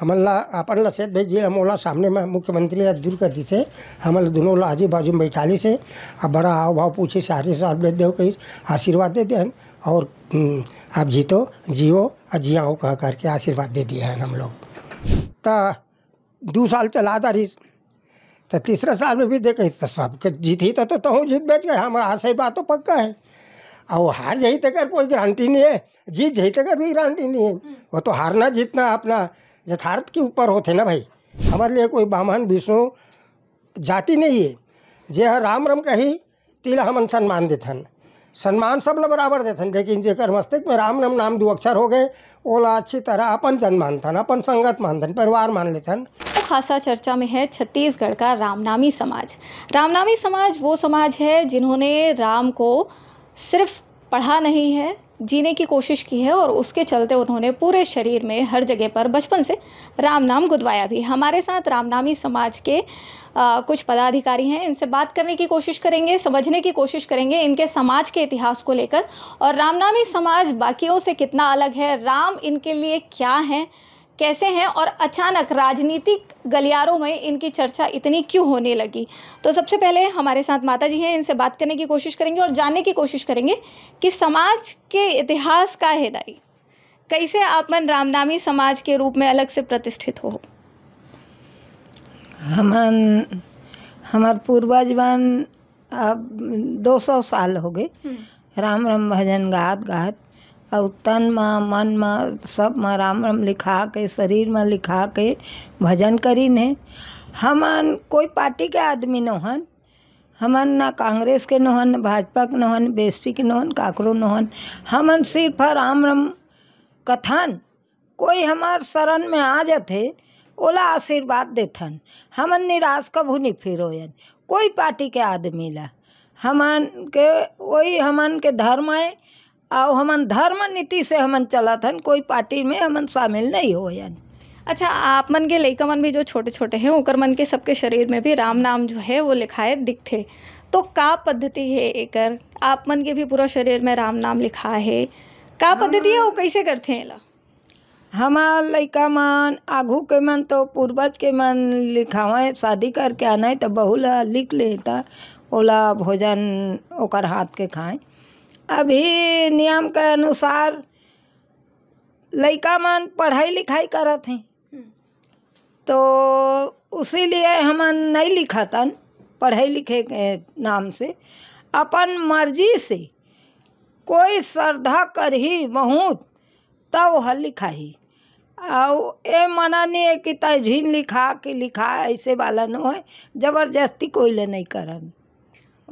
हमन ला अपन ला सेठ भाई जी हम ओला सामने में मुख्यमंत्री ला दूर कर दी से हमन दोनों ला आजू बाजू में बैठाली से अब बड़ा हाव भाव पूछे सारे साल में देव कही आशीर्वाद दे दें और हम्म, आप जीतो जियो और जियाओ कह करके आशीर्वाद दे दिए हैं हम लोग। तो दो साल चला था रही तो तीसरा साल में भी देखे तो सबके जीत ही तो तो तहूँ जीत बेच गए। हमारा आशीर्वाद तो पक्का है। और हार जाई तक कोई गारंटी नहीं है। जीत जाई तक भी गारंटी नहीं है। वो तो हारना जीतना अपना। यथार्थ के ऊपर होते ना भाई। हमारे लिए कोई ब्राह्मण, विष्णु, जाति नहीं है। जे हर राम राम कही, तिला हमन सम्मान देथन। सम्मान सब ला बराबर देथन लेकिन जेकर मस्तिष्क में राम राम नाम दो अक्षर हो गए। ओला अच्छी तरह अपन जन मानथन, अपन संगत मानथन, परिवार मान लेथन। तो खासा चर्चा में है छत्तीसगढ़ का रामनामी समाज। रामनामी समाज वो समाज है जिन्होंने राम को सिर्फ़ पढ़ा नहीं है जीने की कोशिश की है और उसके चलते उन्होंने पूरे शरीर में हर जगह पर बचपन से राम नाम गुदवाया भी। हमारे साथ रामनामी समाज के आ, कुछ पदाधिकारी हैं इनसे बात करने की कोशिश करेंगे समझने की कोशिश करेंगे इनके समाज के इतिहास को लेकर। और रामनामी समाज बाकियों से कितना अलग है राम इनके लिए क्या हैं कैसे हैं और अचानक राजनीतिक गलियारों में इनकी चर्चा इतनी क्यों होने लगी? तो सबसे पहले हमारे साथ माता जी हैं इनसे बात करने की कोशिश करेंगे और जानने की कोशिश करेंगे कि समाज के इतिहास का है दाई कैसे आप मन रामनामी समाज के रूप में अलग से प्रतिष्ठित हो? हमन हमार पूर्वज बन अब दो सौ साल हो गए। राम राम भजन गात गात। और तन में, मन में, सब में, राम राम लिखा के, शरीर में लिखा के भजन करी ने। हमन कोई पार्टी के आदमी नहन, हमन ना कांग्रेस के नहन, भाजपा के नहन, बीएसपी के नहन, काकरो नहन, हमन सिर्फ़ राम राम कथन। कोई हमार शरण में आ जाते ओला आशीर्वाद देथन। हमन निराश कभू नहीं फिरोयन कोई पार्टी के आदमी ला। हमन के वही हमन के धर्म है और हमन धर्म नीति से हमन चलत हन कोई पार्टी में हमन शामिल नहीं होयन अच्छा आप मन के लइका मन भी जो छोटे छोटे हैं ओकर मन के सबके शरीर में भी राम नाम जो है वो लिखाए दिखते तो का पद्धति है एकर? आप मन के भी पूरा शरीर में राम नाम लिखा है। का पद्धति है वो कैसे करते हैं एला? हमार लइका मन आगू के मन तो पूर्वज के मन लिखावे शादी करके आना है तो बहुला लिख लेता ओला भोजन ओकर हाथ के खाए। अभी नियम के अनुसार लइका मन पढ़ाई लिखाई करत हैं। तो उसी लिए हमन नहीं लिखतन पढ़े लिखे के नाम से। अपन मर्ज़ी से कोई श्रद्धा करही बहुत तब वह लिखाही। और ए मना नहीं है कि तय झीन लिखा कि लिखा ऐसे वाला न हो ज़बरदस्ती कोई ले नहीं करन।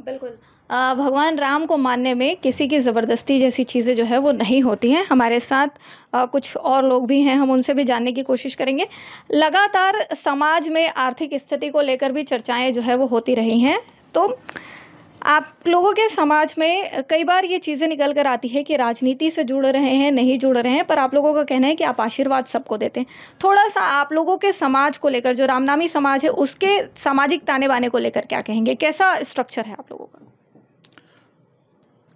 बिल्कुल। भगवान राम को मानने में किसी की ज़बरदस्ती जैसी चीज़ें जो है वो नहीं होती हैं। हमारे साथ कुछ और लोग भी हैं, हम उनसे भी जानने की कोशिश करेंगे। लगातार समाज में आर्थिक स्थिति को लेकर भी चर्चाएँ जो है वो होती रही हैं। तो आप लोगों के समाज में कई बार ये चीज़ें निकल कर आती है कि राजनीति से जुड़ रहे हैं, नहीं जुड़ रहे हैं, पर आप लोगों का कहना है कि आप आशीर्वाद सबको देते हैं। थोड़ा सा आप लोगों के समाज को लेकर, जो रामनामी समाज है, उसके सामाजिक ताने बाने को लेकर क्या कहेंगे? कैसा स्ट्रक्चर है आप लोगों का?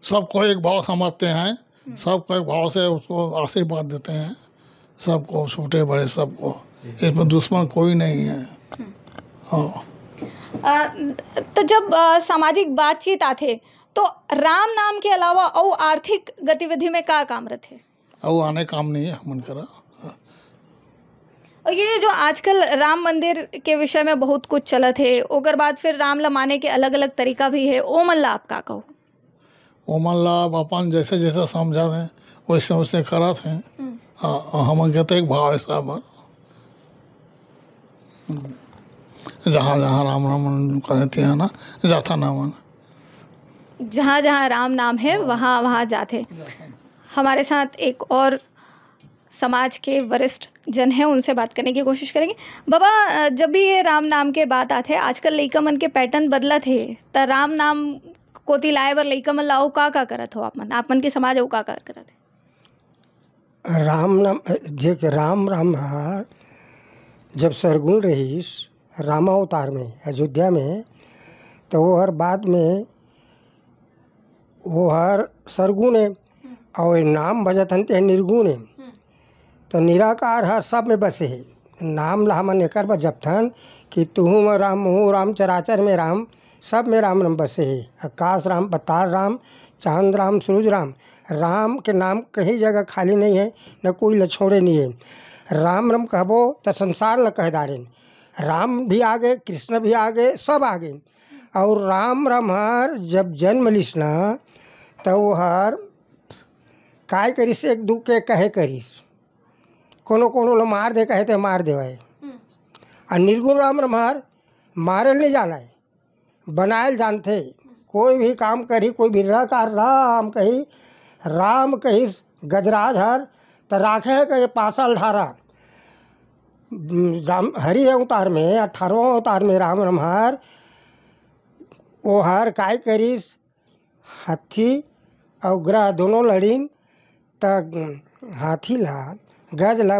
सबको एक भाव समझते हैं सबको एक भाव से उसको आशीर्वाद देते हैं सबको छोटे बड़े सबको। इसमें दुश्मन कोई नहीं है। हाँ। तो जब सामाजिक बातचीत आते तो राम नाम के अलावा और आर्थिक गतिविधि में का काम रहते और आने काम नहीं है मन करा। और ये जो आजकल राम मंदिर के विषय में बहुत कुछ चलत है ओकर बाद फिर राम लमाने के अलग अलग तरीका भी है ओ मन ला आप का कहो? ओमन ला अपन जैसे जैसे समझा दें वैसे वैसे करत हैं। हाँ और हमन के तो एक भाव है सब जहाँ जहाँ राम राम कहते हैं ना जाता नामन जहाँ जहाँ राम नाम है वहाँ वहाँ जाते हमारे साथ एक और समाज के वरिष्ठ जन हैं उनसे बात करने की कोशिश करेंगे। बाबा जब भी ये राम नाम के बात आते आजकल लइका मन के पैटर्न बदला थे त राम नाम कोती लाए बर लइका मन लाओ का का करत हो आप मन? आप मन के समाज अऊ का का करत है? राम नाम देख राम राम हर जब सरगुण रहीस रामावतार में अयोध्या में तो वो हर बाद में वो हर सरगुण है और नाम भजत हन ते निर्गुण है। तो निराकार हर सब में बसे है। नाम ला हमन एकर बर जपथन कि तुहू राम मुहू राम चराचर में राम सब में राम रम बसे है। आकाश राम पताल राम चाँद राम सूरज राम। राम के नाम कहीं जगह खाली नहीं है न कोई ल छोड़े नहीं है। राम रम कहबो तो संसार ल कह दारेन राम भी आ गए कृष्ण भी आ गए सब आ गए और राम रम हर जब जन्म लिस ना तो हर काय करिस एक दू के कहे करिस। कोनो कोनो लो मार दे कहे ते मार देवाए और निर्गुण राम रमार मारल नहीं जाना है। बनायल जानते कोई भी काम करी, कोई भी रकार राम कही राम कही, गजराज हर तो राखे कहे पासल ढारा राम, हरि अवतार में अठारहवें अवतार में राम रमहार। वो हर काय करिस? हाथी और ग्रह दोनों लड़ीन, त हाथी ला गज ला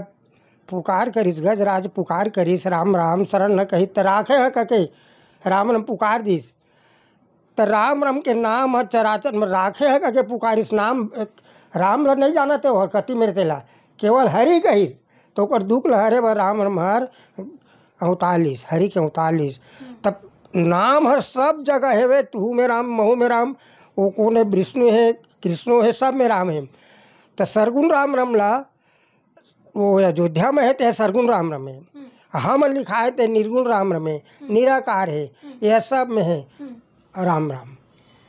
पुकार करिस गज राज पुकार करीस, राम राम शरण न कही, त राखे है कके। राम रम पुकार दिस। त राम रम के नाम ह चराचर में राखे है कके पुकारिस नाम, राम र नहीं जाना तो और कति मेरे तेला। केवल हरि कही तो ओकर दुख ल हरे बर राम रम हर अवतालिस हरि के अवतालिस तब नाम हर सब जगह है हेवे, तू में राम महू में राम वो कौन है विष्णु है, कृष्णो है, सब में राम है। तो सरगुण राम रमला, वो अयोध्या में है तो सरगुण राम रम है। हम लिखा है तो निर्गुण राम रम है निराकार है यह सब में है राम राम।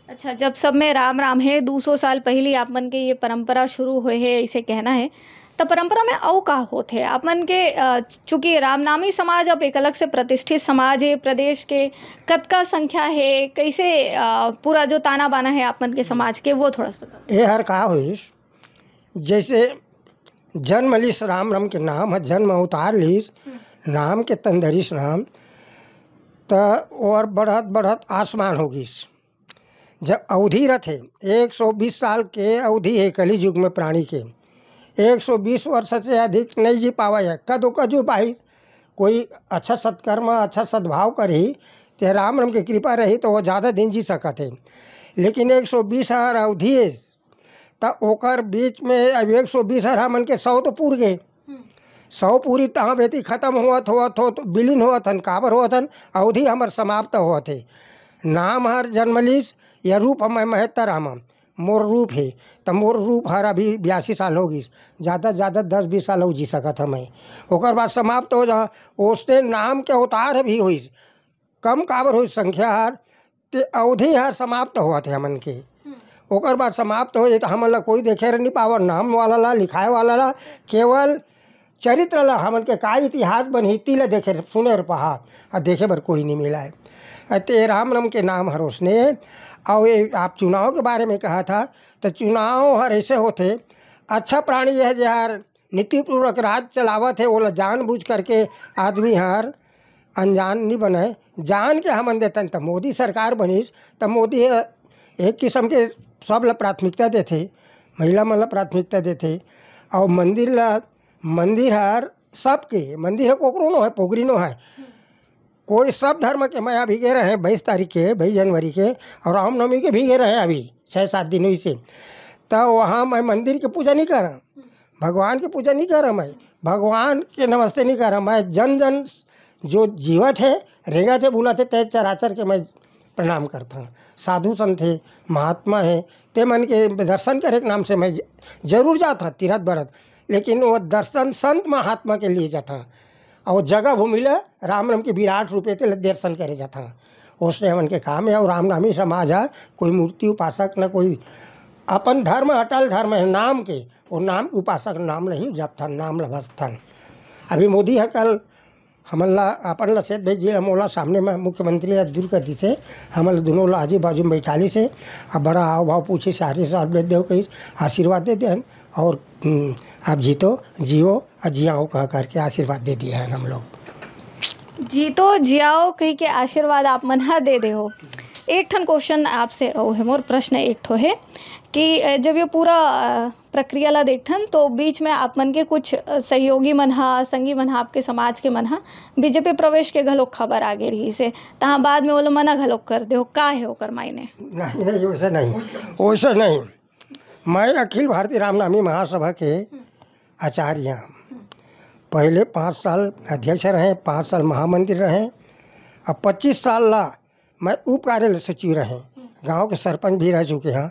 अच्छा जब सब में राम राम है दो सौ साल पहले आप मन के ये परंपरा शुरू हुए है इसे कहना है तो परंपरा में अव का होते हैं? आप मन के चूँकि रामनामी समाज अब एक अलग से प्रतिष्ठित समाज है प्रदेश के कतका संख्या है कैसे पूरा जो ताना बाना है आप मन के समाज के वो थोड़ा सा बताओ। ये हर का होइस जैसे जन्म लिस राम रम के नाम है जन्म अवतार लिस नाम के तंदरिस नाम तो और बढ़त बढ़त आसमान होगिस जब अवधि है एक सौ बीस साल के अवधि है कली युग में प्राणी के। एक सौ बीस वर्ष से अधिक नहीं जी पावा है। कदो कजू पाई कोई अच्छा सत्कर्म अच्छा सद्भाव करी तो राम राम की कृपा रही तो वो ज़्यादा दिन जी सकते है। लेकिन एक सौ बीस हर अवधि है तो ओकर बीच में अब एक सौ बीस हर हमन के सौ तो पूर गए। सौ पूरी तहाँ बेटी खत्म होत होत हो तो विलीन होत हन काबर होत हन? अवधि हमर समाप्त होत है। नाम हर जन्मलिस या रूप हम महत्तर हम। मोर रूप है तो मोर रूप हर अभी बयासी साल होगी ज़्यादा से ज़्यादा दस बीस साल हो जी सकत हम ओकर बाद समाप्त हो जहाँ उसने नाम के अवतार भी हुई कम काबर हुई संख्या हर ते अवधि हर समाप्त होत है हमन के। ओकर बाद समाप्त हो जाए तो हमन ला कोई देखे नहीं पावर नाम वाला ला लिखाए वाला ला केवल चरित्र ला हमन के का इतिहास बनहिती ला देखे सुने और पहा और देखे बर कोई नहीं मिला है। ते राम रम के नाम हर उसने और ये आप चुनाव के बारे में कहा था तो चुनाव हर ऐसे होते अच्छा प्राणी है जो हर नीतिपूर्वक राज चलावत है वो जान बूझ करके आदमी हर अनजान नहीं बने। जान के हमन देतन तो मोदी सरकार बनीस तो मोदी एक किस्म के सब ला प्राथमिकता देते, महिला मन ला प्राथमिकता देते, और मंदिर ला मंदिर हर सबके, मंदिर है कोकरो नो है पोगरी नो है। कोई सब धर्म के मैं अभी गए रहे हैं, बाईस तारीख के, बाईस जनवरी के, और रामनवमी के भी गए रहे हैं अभी छः सात दिन हुई से। तो वहाँ मैं मंदिर की पूजा नहीं कर रहा। भगवान की पूजा नहीं कर रहा मैं। भगवान के नमस्ते नहीं कर रहा। मैं जन जन जो जीवत है, रेंगा थे भूला थे तय चराचर के मैं प्रणाम करता हूँ। साधु संत है, महात्मा है, ते मन के दर्शन करे के नाम से मैं ज़रूर जाता तीरथ भरत लेकिन वो दर्शन संत महात्मा के लिए जाता। और जगह भूमिला राम राम के विराट रूपे थे दर्शन करे जाता। उसने हमन के काम है और रामनामी समाज है, कोई मूर्ति उपासक न कोई अपन धर्म, अटल धर्म है, नाम के। वो नाम उपासक नाम नहीं, जपथन, नाम लभस्थन। अभी मोदी है कल हमन ला अपन ला भाई जी हम ओला सामने में मुख्यमंत्री ला दूर कर दी से हमन दोनों ला आजू बाजू में बैठाली से अब बड़ा हाव भाव पूछे सारे साल बेच दो कहीं आशीर्वाद दे दें और हम्म, आप जीतो जियो और जियाओ कह करके आशीर्वाद दे दिए हैं हम लोग। जी तो जियाओ कही के आशीर्वाद आप मन दे दे हो। एक ठन क्वेश्चन आपसे मोर प्रश्न एक ठो है कि जब ये पूरा प्रक्रिया ला देखथन तो बीच में आप मन के कुछ सहयोगी मन हा, संगी मन हा, आपके समाज के मन हा, बीजेपी प्रवेश के घलोक खबर आ आगे रही से। तहाँ बाद में वो लोग मना घलोक कर दे का है ओकर मायने? नहीं नहीं, वैसे नहीं। वैसे नहीं। मैं अखिल भारतीय रामनामी महासभा के आचार्य पहले पाँच साल अध्यक्ष रहे, पाँच साल महामंत्री रहे, अब पच्चीस साल ला मैं उप कार्यालय सचिव रहे। गाँव के सरपंच भी रह चुके हैं।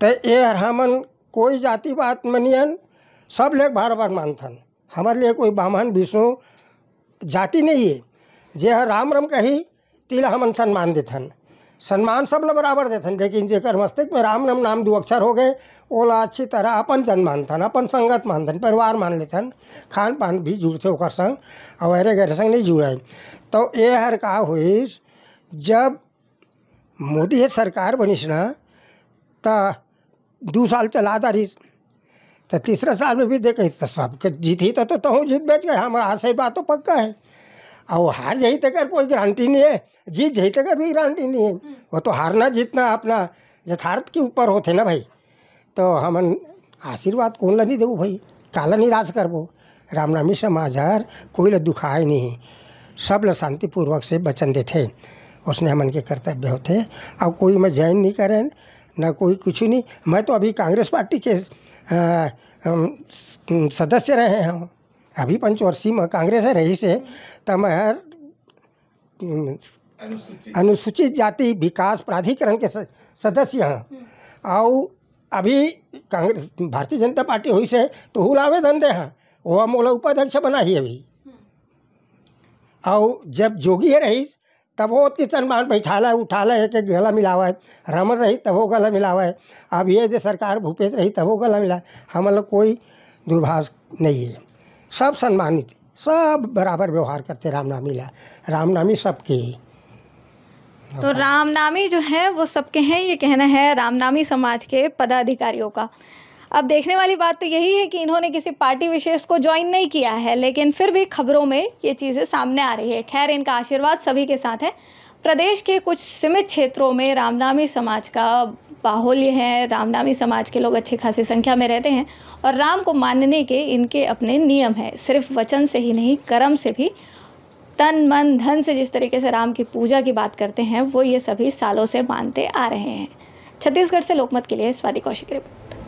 तो ये हमन कोई जाति बात मनियन, सब लोग बार बार मानथन। हमारे लिए कोई ब्राह्मण, विष्णु जाति नहीं है। जे राम राम कही, तिला हमन सम्मान देथन। सम्मान सब लोग बराबर देथन, लेकिन जेकर मस्तिष्क में राम राम नाम दो अक्षर हो गए, ओला अच्छी तरह अपन जन मानथन, अपन संगत मानथन, परिवार मान लेथन। खान पान भी जुड़ते ओकर संग और अरे गहरे संग नहीं जुड़े तो ये हर का हुई जब मोदी सरकार बनिस ना तो दू साल चला दारिस तो तीसरे साल में भी देखे तो सबके जीत ही तो तहूँ जीत बेच गए। हमारा आशीर्वाद तो पक्का है। और हार जाई तक कोई गारंटी नहीं है। जीत जाई तक भी गारंटी नहीं है। वो तो हारना जीतना अपना यथार्थ के ऊपर होते ना भाई। तो हमन आशीर्वाद कौन ला नहीं देबो भाई? काला निराश करबो। रामनामी समाज हर कोई ला दुखाए नहीं। सब ला शांतिपूर्वक से वचन देते उसने हमन के कर्तव्य होते अब कोई में जैन नहीं करें न कोई कुछ नहीं। मैं तो अभी कांग्रेस पार्टी के अम, सदस्य रहे हैं। अभी पंचवर्षीय में कांग्रेस है रही से तो मैं अनुसूचित। जाति विकास प्राधिकरण के सदस्य हैं। और अभी कांग्रेस भारतीय जनता पार्टी हुई से तो हुल आवेदन दे हैं। वो मोला उपाध्यक्ष बना ही अभी। और जब जोगी है रही तब वो के सम्मान बैठाला उठाला है कि गला मिलावा है। रमन रही तब वो गला मिलावा है। अब ये जो सरकार भूपेश रही तब वो गला मिला हम लोग कोई दुर्भाष नहीं है। सब सम्मानित, सब बराबर व्यवहार करते रामनामी ला, रामनामी सबके। तो रामनामी जो है, वो सबके हैं, ये कहना है रामनामी समाज के पदाधिकारियों का। अब देखने वाली बात तो यही है कि इन्होंने किसी पार्टी विशेष को ज्वाइन नहीं किया है, लेकिन फिर भी खबरों में ये चीज़ें सामने आ रही है। खैर, इनका आशीर्वाद सभी के साथ है। प्रदेश के कुछ सीमित क्षेत्रों में रामनामी समाज का बाहुल्य है। रामनामी समाज के लोग अच्छी खासी संख्या में रहते हैं और राम को मानने के इनके अपने नियम हैं। सिर्फ़ वचन से ही नहीं, कर्म से भी। तन, मन, धन से जिस तरीके से राम की पूजा की बात करते हैं, वो ये सभी सालों से मानते आ रहे हैं। छत्तीसगढ़ से लोकमत के लिए स्वाति कौशिक रिपोर्ट।